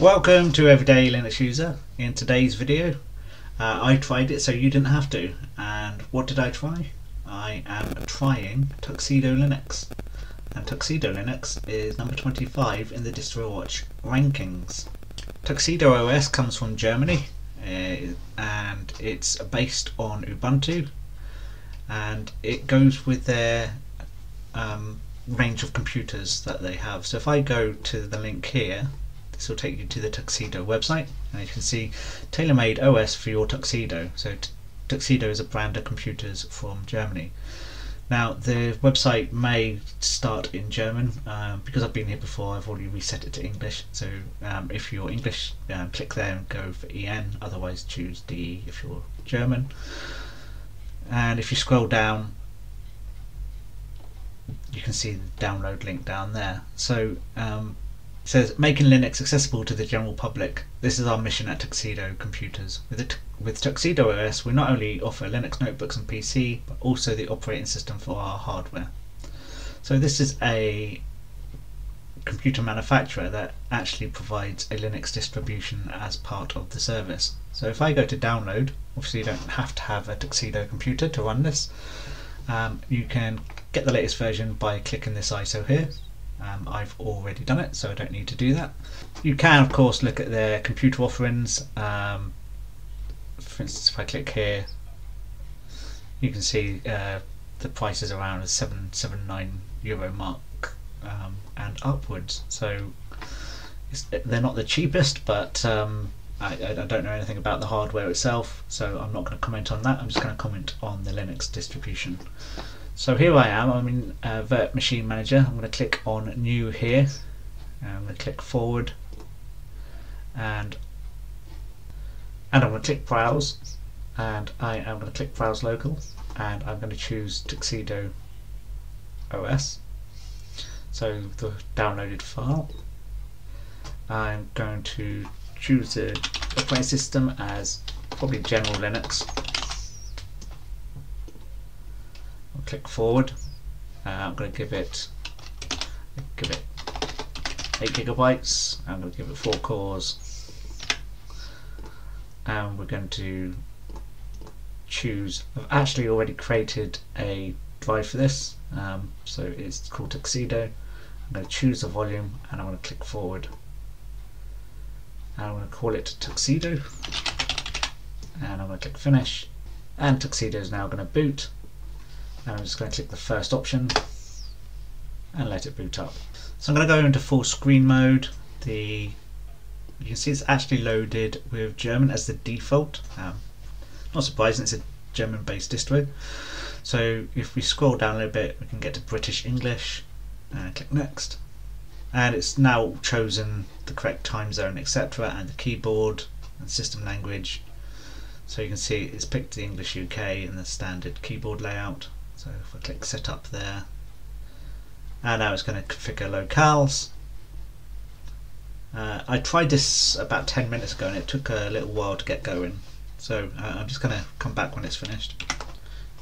Welcome to Everyday Linux User. In today's video, uh, I tried it so you didn't have to. And what did I try? I am trying Tuxedo Linux. And Tuxedo Linux is number 25 in the DistroWatch rankings. Tuxedo OS comes from Germany uh, and it's based on Ubuntu and it goes with their um, range of computers that they have. So if I go to the link here, this will take you to the Tuxedo website and you can see tailor-made OS for your Tuxedo. So Tuxedo is a brand of computers from Germany. Now the website may start in German um, because I've been here before I've already reset it to English so um, if you're English um, click there and go for EN otherwise choose DE if you're German and if you scroll down you can see the download link down there so um, says making Linux accessible to the general public. This is our mission at Tuxedo Computers. With, with Tuxedo OS, we not only offer Linux notebooks and PC, but also the operating system for our hardware. So this is a computer manufacturer that actually provides a Linux distribution as part of the service. So if I go to download, obviously you don't have to have a Tuxedo computer to run this. Um, you can get the latest version by clicking this ISO here um, I've already done it, so I don't need to do that. You can, of course, look at their computer offerings. Um, for instance, if I click here, you can see uh, the prices around a 779 euro mark um, and upwards. So they're not the cheapest, but um, I, I, don't know anything about the hardware itself, so I'm not going to comment on that. I'm just going to comment on the Linux distribution. So here I am, I'm in uh, Virt Machine Manager. I'm going to click on New here. I'm going to click Forward and and I'm going to click Browse and I am going to click Browse Local and I'm going to choose Tuxedo OS. So the downloaded file. I'm going to choose the operating system as probably General Linux click forward. Uh, I'm going to give it give it eight gigabytes. I'm going to give it four cores, and we're going to choose. I've actually already created a drive for this, um, so it's called Tuxedo. I'm going to choose the volume, and I'm going to click forward. And I'm going to call it Tuxedo, and I'm going to click finish. And Tuxedo is now going to boot I'm just going to click the first option and let it boot up. So I'm going to go into full screen mode. The you can see it's actually loaded with German as the default. Um, not surprising, it's a German-based distro. So if we scroll down a little bit, we can get to British English and click next. And it's now chosen the correct time zone, etc., and the keyboard and system language. So you can see it's picked the English UK and the standard keyboard layout. So if I click setup there, and now it's going to configure locales. Uh, I tried this about 10 minutes ago and it took a little while to get going. So uh, I'm just going to come back when it's finished.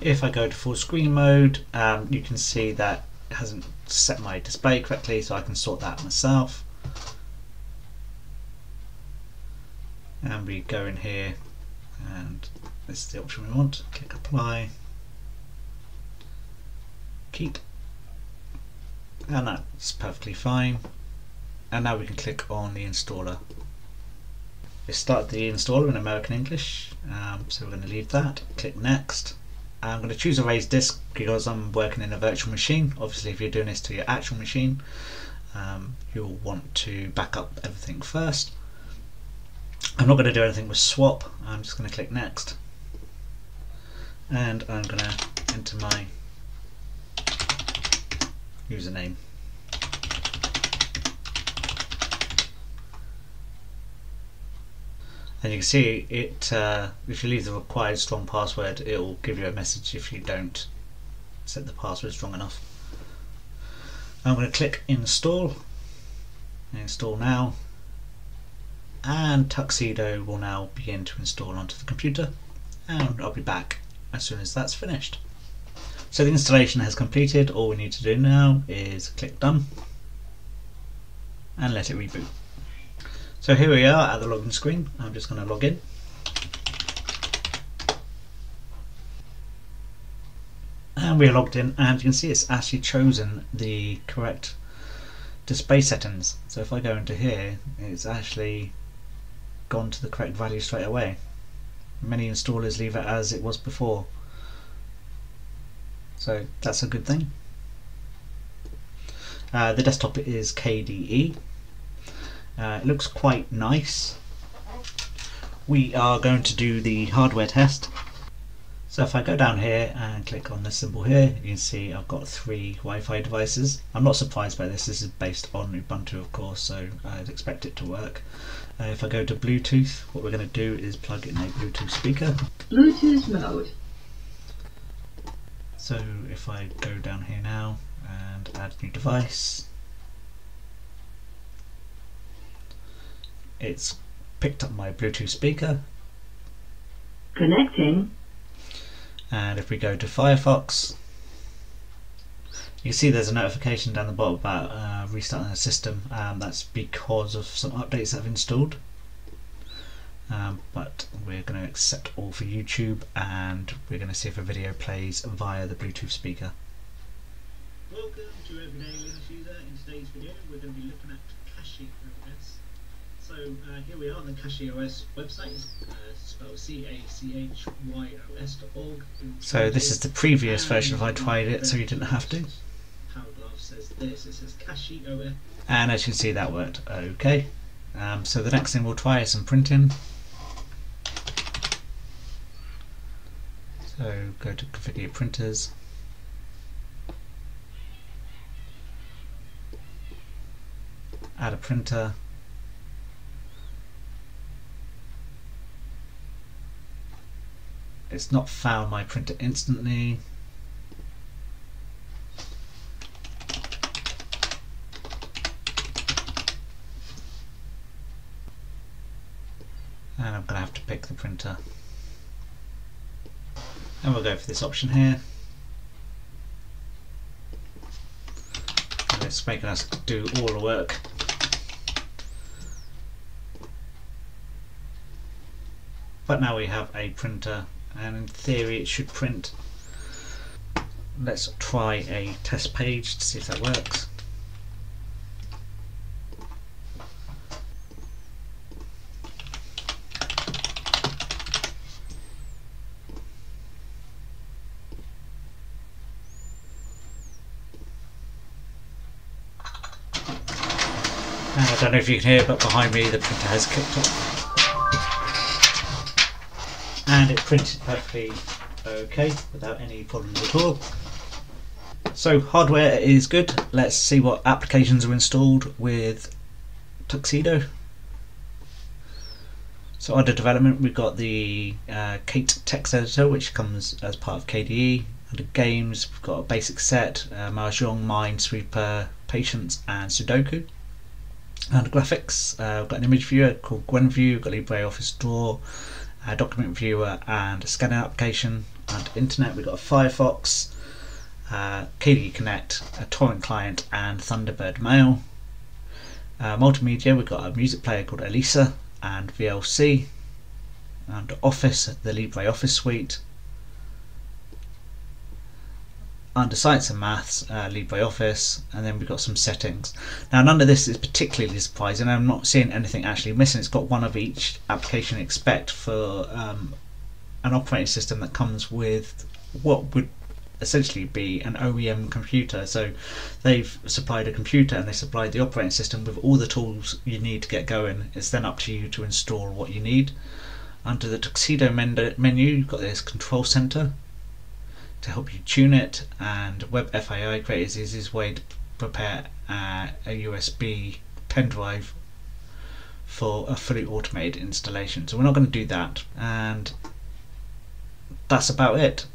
If I go to full screen mode, um, you can see that it hasn't set my display correctly, so I can sort that myself. And we go in here and this is the option we want. Click apply keep and that's perfectly fine. And now we can click on the installer. It started the installer in American English um, so we're going to leave that click next. I'm going to choose a raised disk because I'm working in a virtual machine. Obviously if you're doing this to your actual machine um, you'll want to back up everything first. I'm not going to do anything with swap. I'm just going to click next. And I'm going to enter my username. And you can see it, uh, if you leave the required strong password, it will give you a message if you don't set the password strong enough. I'm going to click install, install now, and Tuxedo will now begin to install onto the computer, and I'll be back as soon as that's finished. So the installation has completed. All we need to do now is click done and let it reboot. So here we are at the login screen. I'm just going to log in. And we're logged in and you can see it's actually chosen the correct display settings. So if I go into here, it's actually gone to the correct value straight away. Many installers leave it as it was before. So that's a good thing. Uh, the desktop is KDE. Uh, it looks quite nice. We are going to do the hardware test. So if I go down here and click on this symbol here, you can see I've got three Wi-Fi devices. I'm not surprised by this, this is based on Ubuntu of course, so I'd expect it to work. Uh, if I go to Bluetooth, what we're going to do is plug in a Bluetooth speaker. Bluetooth mode. So if I go down here now and add new device, it's picked up my Bluetooth speaker. Connecting. And if we go to Firefox, you can see there's a notification down the bottom about uh, restarting the system. Um, that's because of some updates that I've installed. Um, but we're going to accept all for YouTube and we're going to see if a video plays via the Bluetooth speaker. Welcome to Everyday Linux User. In today's video we're going to be looking at CachyOS. So uh, here we are on the CachyOS website, uh, spelled C-A-C-H-Y-O-S.org. So this is the previous version if I tried it so you didn't have to. says this, it says Cache OS. And as you can see that worked okay. Um, so the next thing we'll try is some printing. So go to configure printers. Add a printer. It's not found my printer instantly. And I'm going to have to pick the printer. And we'll go for this option here. And it's making us do all the work. But now we have a printer and in theory it should print. Let's try a test page to see if that works. Don't know if you can hear, but behind me the printer has kicked off. And it printed perfectly okay, without any problems at all. So hardware is good. Let's see what applications are installed with Tuxedo. So under development we've got the uh, Kate text editor which comes as part of KDE. Under games we've got a basic set, uh, Mahjong, Minesweeper, Patience and Sudoku. Under graphics uh, we've got an image viewer called GwenView, we've got LibreOffice Draw, a document viewer and a scanning application. And internet we've got a Firefox, uh, KDE Connect, a torrent client and Thunderbird Mail. Uh, multimedia we've got a music player called Elisa and VLC. And Office, the LibreOffice suite, under Science and Maths, uh, LibreOffice, and then we've got some settings. Now none of this is particularly surprising, I'm not seeing anything actually missing. It's got one of each application expect for um, an operating system that comes with what would essentially be an OEM computer. So they've supplied a computer and they supplied the operating system with all the tools you need to get going. It's then up to you to install what you need. Under the Tuxedo menu, you've got this control center to help you tune it and WebFAI creates the easiest way to prepare uh, a USB pen drive for a fully automated installation. So we're not going to do that and that's about it.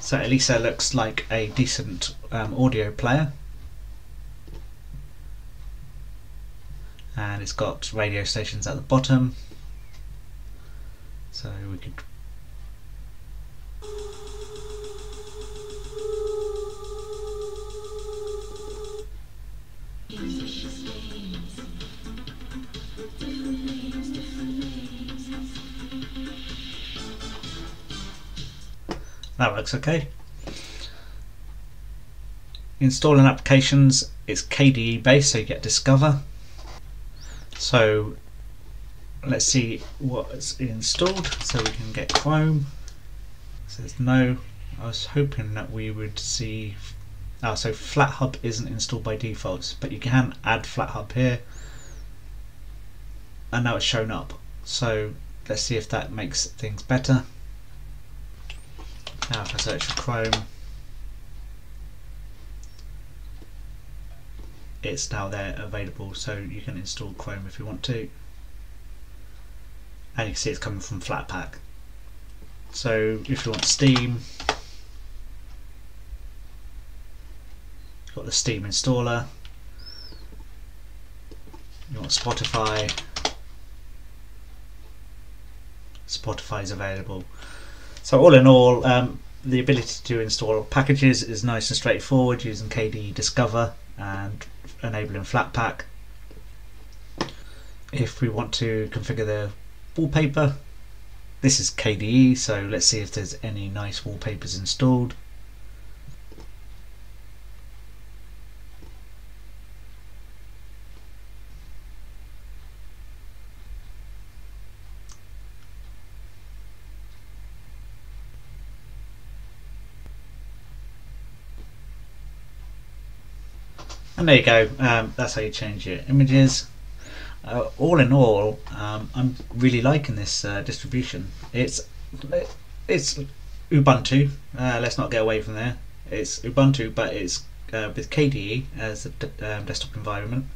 So Elisa looks like a decent um, audio player and it's got radio stations at the bottom so we could That works okay. Installing applications is KDE based, so you get Discover. So let's see what's installed so we can get Chrome. Says no. I was hoping that we would see. Oh, so FlatHub isn't installed by default, but you can add FlatHub here, and now it's shown up. So let's see if that makes things better. Now, if I search for Chrome, it's now there available, so you can install Chrome if you want to and you can see it's coming from Flatpak. So if you want Steam, got the Steam installer. You want Spotify, Spotify is available. So all in all, um, the ability to install packages is nice and straightforward using KDE Discover and enabling Flatpak. If we want to configure the wallpaper. This is KDE, so let's see if there's any nice wallpapers installed. And there you go, um, that's how you change your images uh, all in all, um, I'm really liking this uh, distribution. It's it's Ubuntu. Uh, let's not get away from there. It's Ubuntu, but it's uh, with KDE as a um, desktop environment.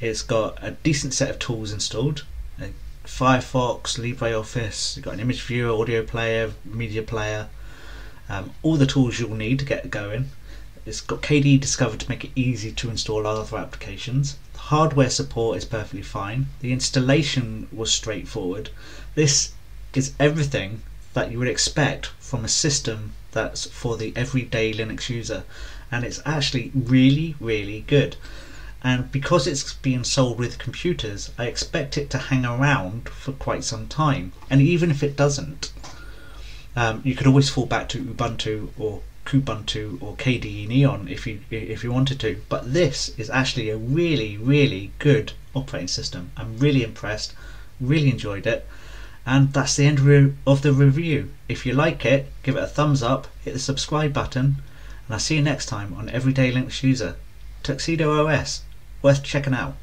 It's got a decent set of tools installed. Firefox, LibreOffice. You've got an image viewer, audio player, media player. Um, all the tools you'll need to get going. It's got KDE discovered to make it easy to install other applications hardware support is perfectly fine. The installation was straightforward. This is everything that you would expect from a system that's for the everyday Linux user, and it's actually really, really good. And because it's being sold with computers, I expect it to hang around for quite some time. And even if it doesn't, um, you could always fall back to Ubuntu or Kubuntu or KDE Neon if you if you wanted to. But this is actually a really really good operating system. I'm really impressed, really enjoyed it, and that's the end of the review. If you like it, give it a thumbs up, hit the subscribe button, and I'll see you next time on Everyday Linux User. Tuxedo OS, worth checking out.